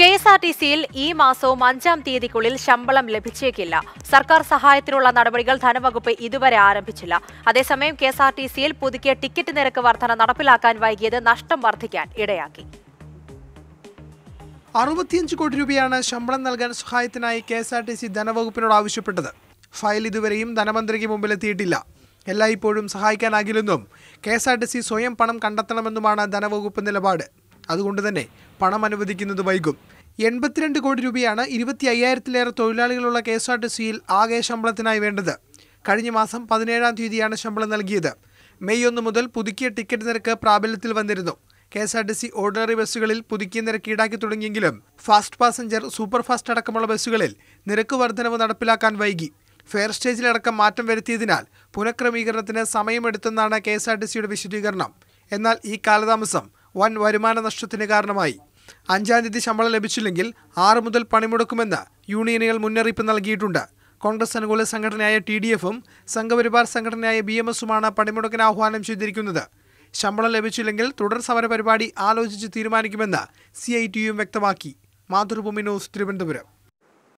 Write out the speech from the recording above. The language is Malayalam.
കെ എസ് ആർ ടി സിയിൽ ഈ മാസവും അഞ്ചാം തീയതിക്കുള്ളിൽ ശമ്പളം ലഭിച്ചേക്കില്ല. സർക്കാർ സഹായത്തിനുള്ള നടപടികൾ ധനവകുപ്പ് ഇതുവരെ ആരംഭിച്ചില്ല. അതേസമയം കെ എസ് ആർ ടി സിയിൽ പുതുക്കിയ ടിക്കറ്റ് നിരക്ക് വർധന നടപ്പിലാക്കാൻ വൈകിയത് നഷ്ടം വർദ്ധിക്കാൻ ഇടയാക്കി. അറുപത്തിയഞ്ച് കോടി രൂപയാണ് ശമ്പളം നൽകാൻ സഹായത്തിനായി K S R T C ധനവകുപ്പിനോട് ആവശ്യപ്പെട്ടത്. ഫയൽ ഇതുവരെയും ധനമന്ത്രിക്ക് മുമ്പിൽ എത്തിയിട്ടില്ല. എല്ലായ്പ്പോഴും സഹായിക്കാനാകില്ലെന്നും K S R T C സ്വയം പണം കണ്ടെത്തണമെന്നുമാണ് ധനവകുപ്പ് നിലപാട്. അതുകൊണ്ട് തന്നെ പണം അനുവദിക്കുന്നത് വൈകും. എൺപത്തിരണ്ട് കോടി രൂപയാണ് ഇരുപത്തി അയ്യായിരത്തിലേറെ തൊഴിലാളികളുള്ള കെ എസ് ആർ ടി സിയിൽ ആകെ ശമ്പളത്തിനായി വേണ്ടത്. കഴിഞ്ഞ മാസം പതിനേഴാം തീയതിയാണ് ശമ്പളം നൽകിയത്. മെയ് ഒന്ന് മുതൽ പുതുക്കിയ ടിക്കറ്റ് നിരക്ക് പ്രാബല്യത്തിൽ വന്നിരുന്നു. K S R T C ordinary ബസ്സുകളിൽ പുതുക്കിയ നിരക്ക് ഈടാക്കി തുടങ്ങിയെങ്കിലും ഫാസ്റ്റ് പാസഞ്ചർ സൂപ്പർ ഫാസ്റ്റ് അടക്കമുള്ള ബസ്സുകളിൽ നിരക്ക് വർധനവ് നടപ്പിലാക്കാൻ വൈകി. ഫെയർ സ്റ്റേജിലടക്കം മാറ്റം വരുത്തിയതിനാൽ പുനഃക്രമീകരണത്തിന് സമയമെടുത്തെന്നാണ് കെ എസ് ആർ ടി സിയുടെ വിശദീകരണം. എന്നാൽ ഈ കാലതാമസം വൻ വരുമാന നഷ്ടത്തിന് കാരണമായി. അഞ്ചാം തീയതി ശമ്പളം ലഭിച്ചില്ലെങ്കിൽ ആറ് മുതൽ പണിമുടക്കുമെന്ന് യൂണിയനുകൾ മുന്നറിയിപ്പ് നൽകിയിട്ടുണ്ട്. കോൺഗ്രസ് അനുകൂല സംഘടനയായ ടി ഡി എഫും സംഘപരിവാർ സംഘടനയായ ബി എം എസുമാണ് പണിമുടക്കിന് ആഹ്വാനം ചെയ്തിരിക്കുന്നത്. ശമ്പളം ലഭിച്ചില്ലെങ്കിൽ തുടർ സമര പരിപാടി ആലോചിച്ച് തീരുമാനിക്കുമെന്ന് സി ഐ ടിയും വ്യക്തമാക്കി. മാതൃഭൂമി ന്യൂസ് തിരുവനന്തപുരം.